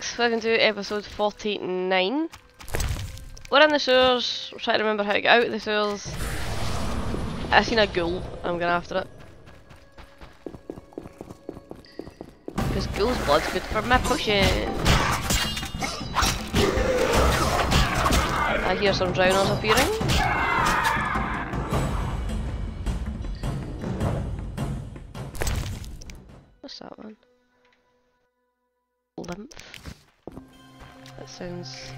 Hi folks, welcome to episode 49. We're in the sewers, we're trying to remember how to get out of the sewers. I seen a ghoul, I'm going after it. Because ghoul's blood's good for my potion. I hear some drowners appearing. What's that one? Lymph. That sounds.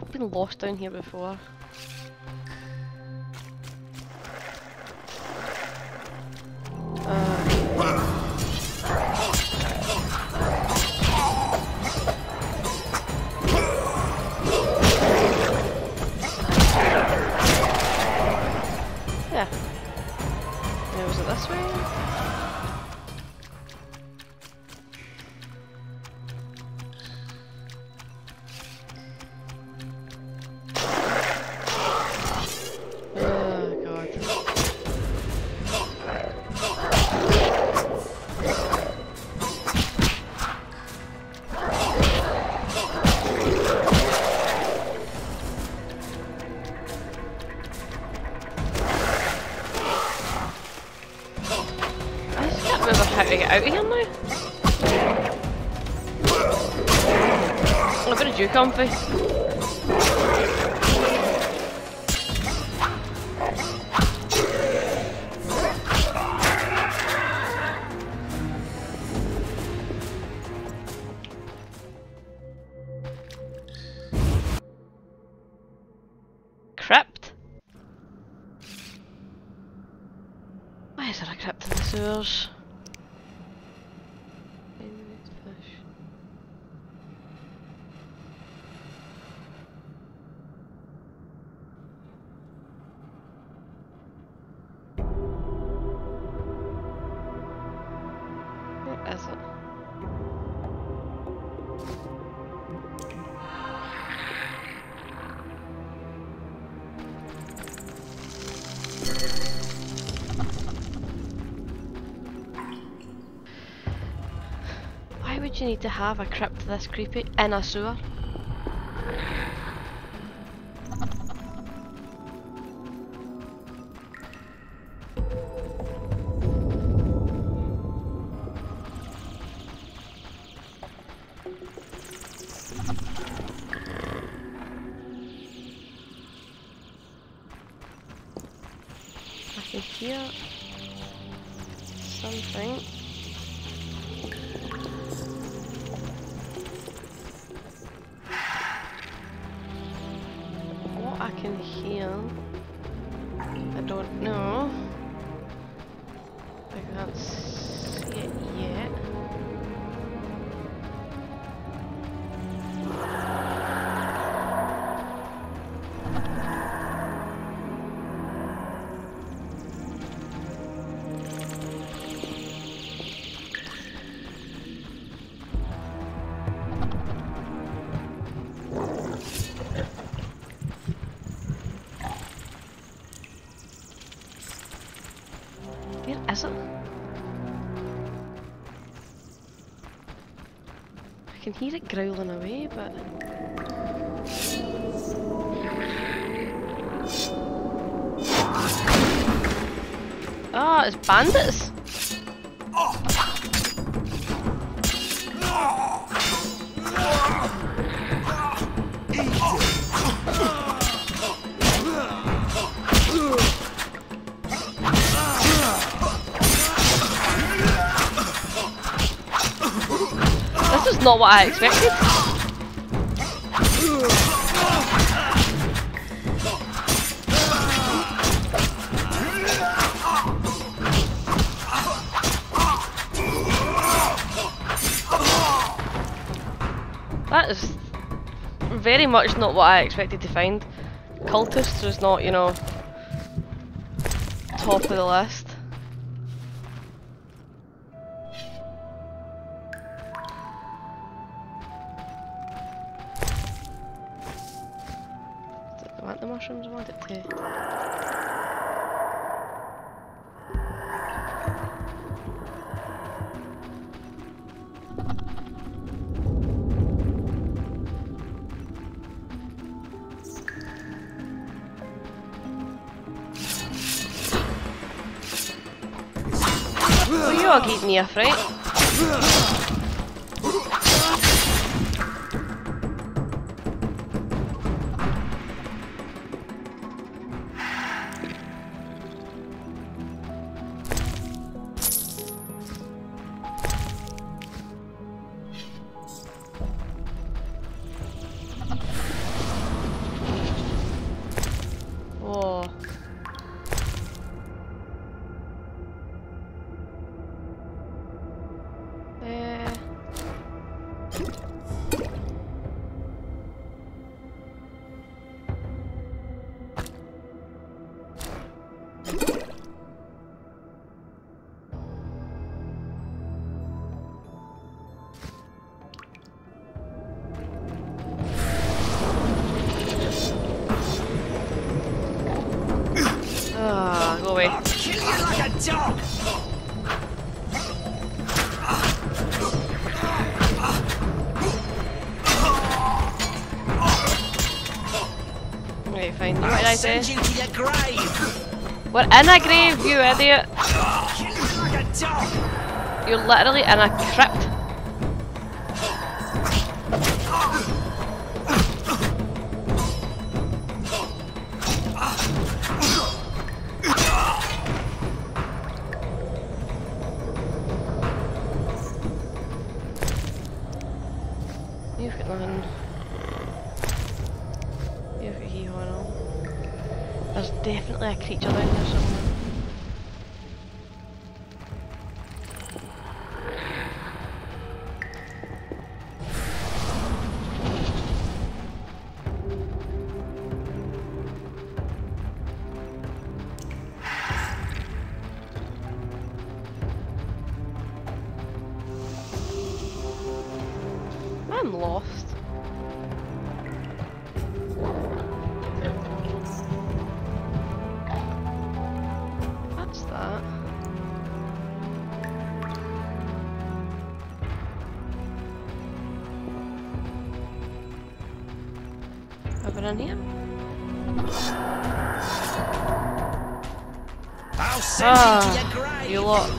I've been lost down here before. From? Crypt? Why is there a crypt in the sewers? Would you need to have a crypt this creepy in a sewer? Can hear it growling away, but... Ah, it's bandits! This not what I expected. That is very much not what I expected to find. Cultists was not, you know, top of the list. Me right? Grave! We're in a grave, you idiot! You're literally in a crypt. You've got nothing. You've got haw and all. There's definitely a creature down there somewhere. Have it in here? I'll send you to your Ah, grave! you lot.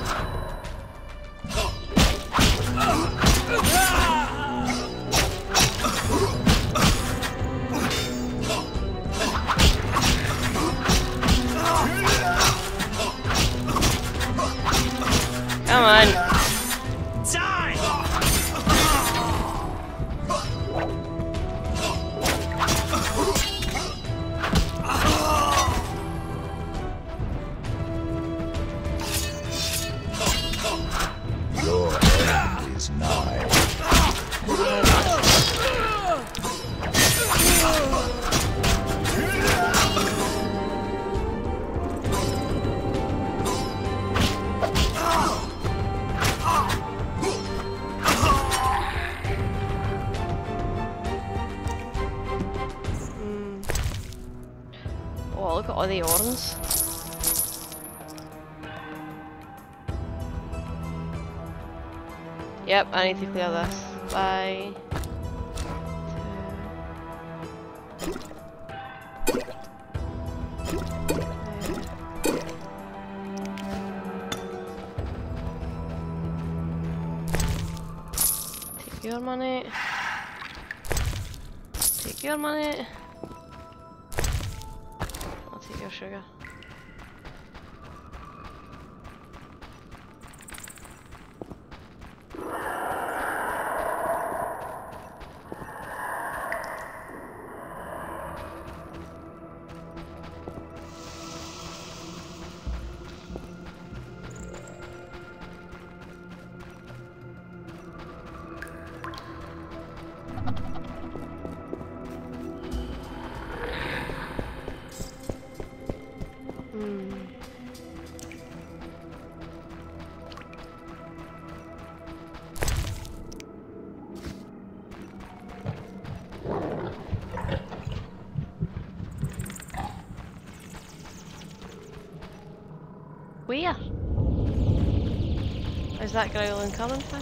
Come on. Is nigh. I need to clear this. Bye. Take your money. Take your money. I'll take your sugar. is that grow in common for?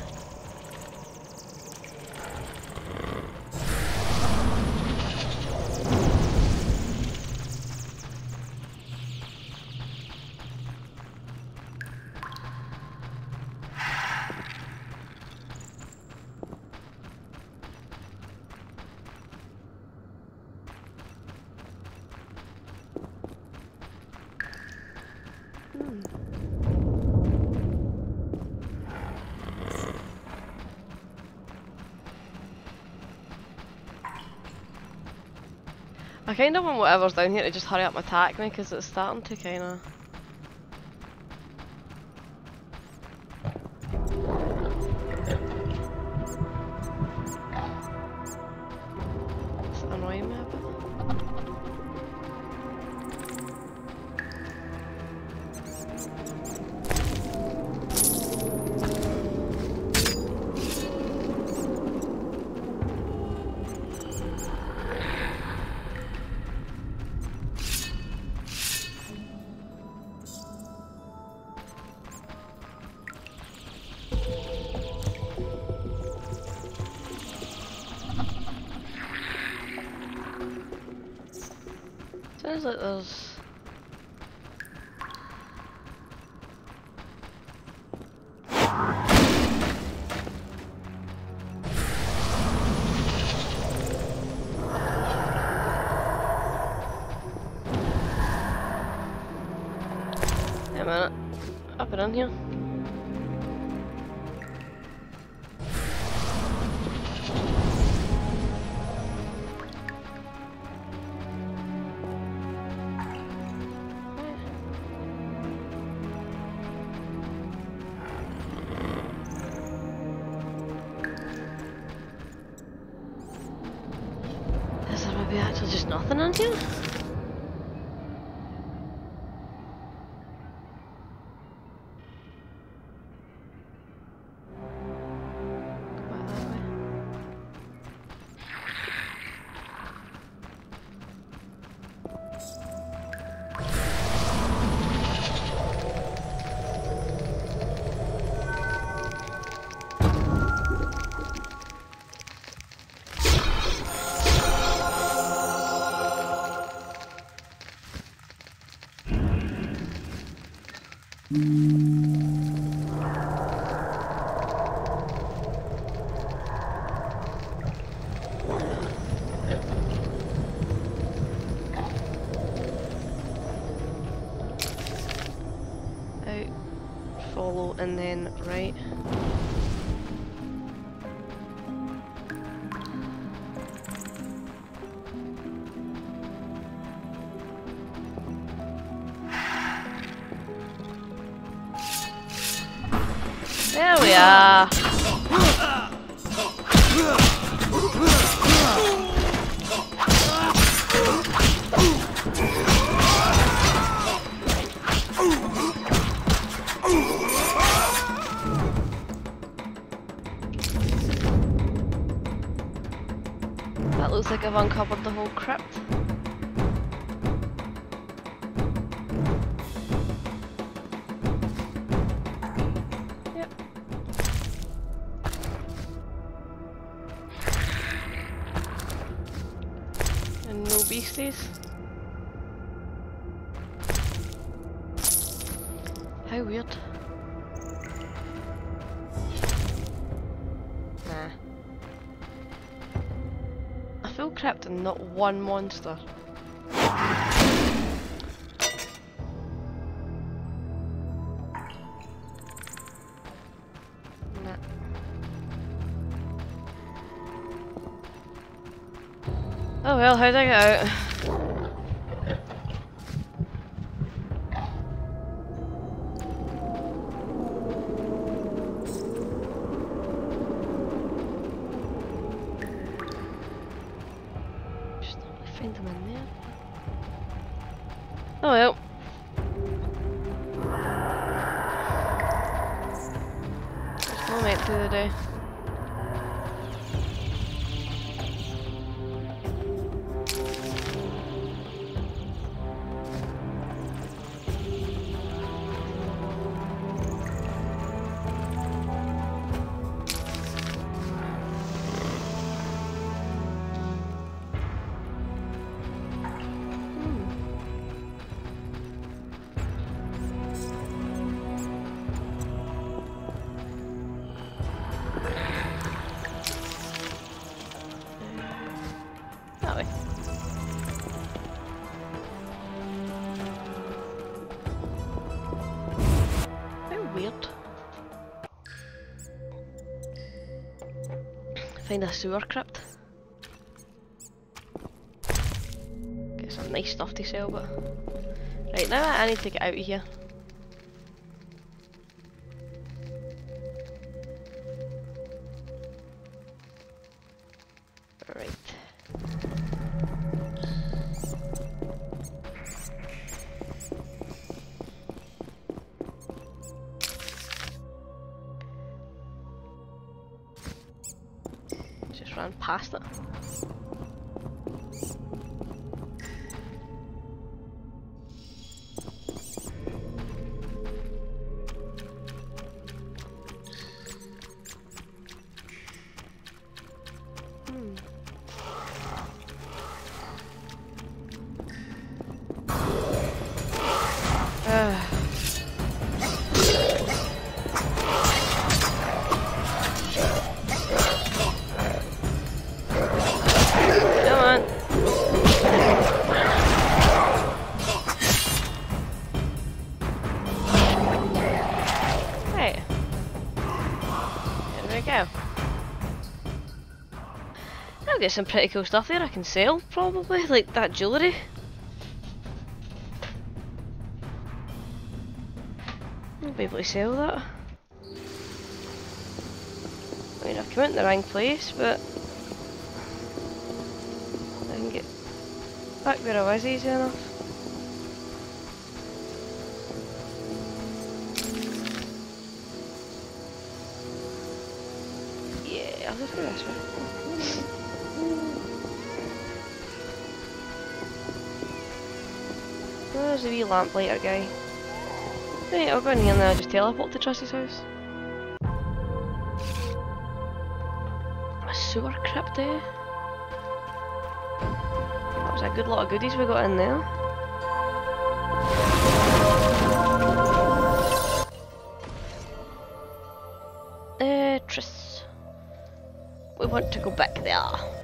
Hmm. I kind of want whatever's down here to just hurry up and attack me because it's starting to kind of. Sounds like nothing in here? Out, I've uncovered the whole crypt. Full crypt and not one monster. Oh well, how'd I get out? The day. Weird. Find a sewer crypt. Get some nice stuff to sell, but right now I need to get out of here. I've got some pretty cool stuff there I can sell, probably, like that jewellery. I'll be able to sell that. I mean, I've come out in the wrong place, but I can get back where I was easy enough. A wee lamplighter guy. Right, I'll go in here and then I'll just teleport to Trusty's house. A sewer crypt there. That was a good lot of goodies we got in there. Uh, Triss. We want to go back there.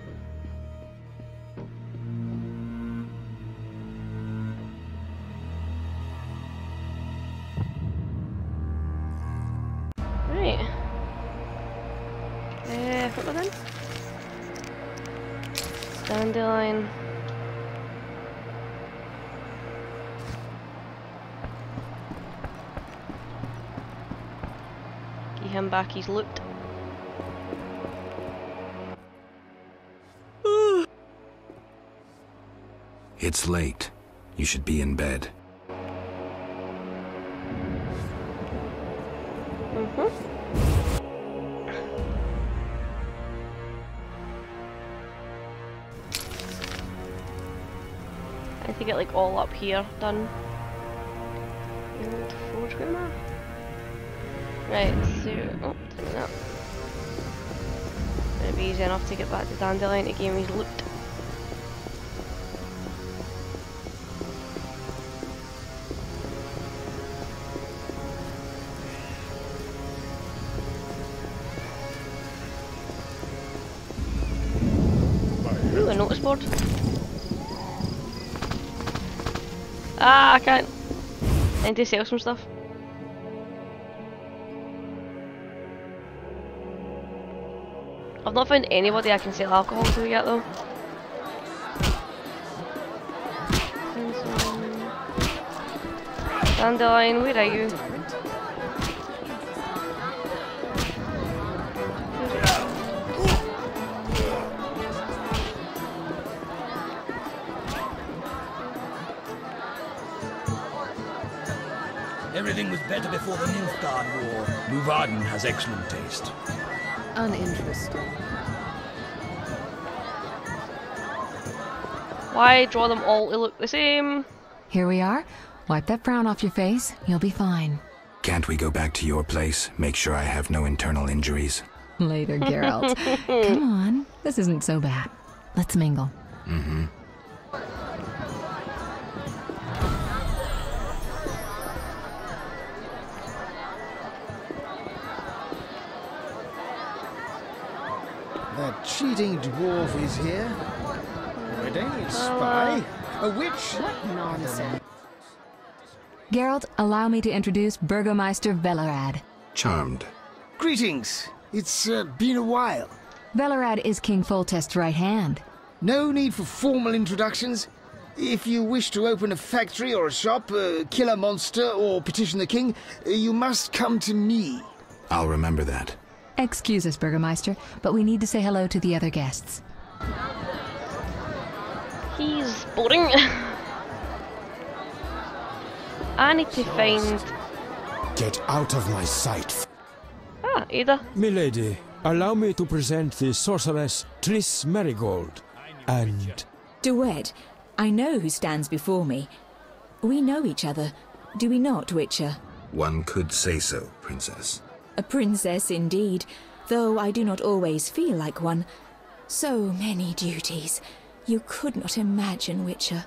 Back his loot. It's late. You should be in bed. Mm-hmm. I need to get like all up here done. And forge I? Right, so oh, that. It'll be easy enough to get back to Dandelion to him his loot. Ooh, a notice board. Ah, I can't. I need to sell some stuff. I've not found anybody I can sell alcohol to yet though. Dandelion, where are you? Everything was better before the Nilfgaard War. Leuvaarden has excellent taste. Uninteresting. Why draw them all to look the same? Here we are. Wipe that frown off your face. You'll be fine. Can't we go back to your place? Make sure I have no internal injuries. Later, Geralt. Come on. This isn't so bad. Let's mingle. That cheating dwarf is here. A Redanian spy? A witch? What nonsense. Geralt, allow me to introduce Burgomeister Velerad. Charmed. Greetings. It's uh, been a while. Velerad is King Foltest's right hand. No need for formal introductions. If you wish to open a factory or a shop, uh, kill a monster, or petition the king, uh, you must come to me. I'll remember that. Excuse us, Burgermeister, but we need to say hello to the other guests. He's boring. I need to find. Get out of my sight. Ah, Adda. Milady, allow me to present the sorceress Triss Merigold. And Duet, I know who stands before me. We know each other, do we not, Witcher? One could say so, Princess. A princess indeed, though I do not always feel like one. So many duties. You could not imagine, Witcher.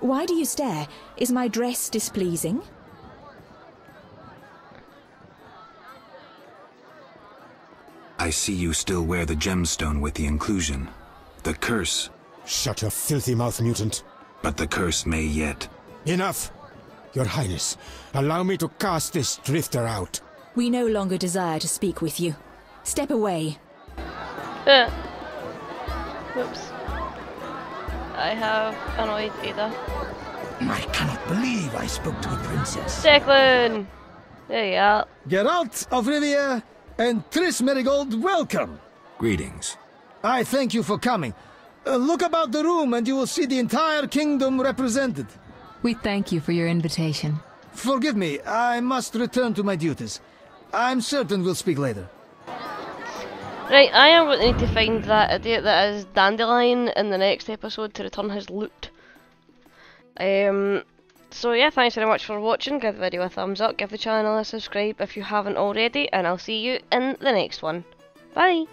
Why do you stare? Is my dress displeasing? I see you still wear the gemstone with the inclusion. The curse, Shut your filthy mouth, mutant. but the curse may yet. Enough! Your Highness, allow me to cast this drifter out. We no longer desire to speak with you. Step away. Uh. Whoops. I have annoyed Adda. I cannot believe I spoke to a princess. Declan! There you are. Geralt of Rivia and Triss Merigold, welcome. Greetings. I thank you for coming. Uh, look about the room and you will see the entire kingdom represented. We thank you for your invitation. Forgive me, I must return to my duties. I'm certain we'll speak later. Right, I am going to need to find that idiot that is Dandelion in the next episode to return his loot. Um, so yeah, thanks very much for watching. Give the video a thumbs up, give the channel a subscribe if you haven't already, and I'll see you in the next one. Bye!